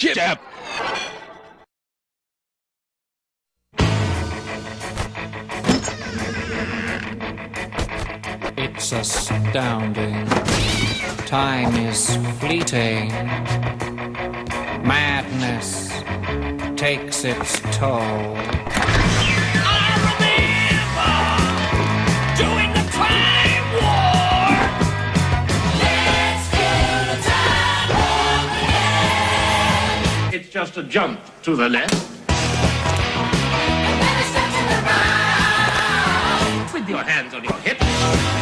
Jap. It's astounding. Time is fleeting. Madness takes its toll. It's just a jump to the left. With your hands on your hips.